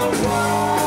the world.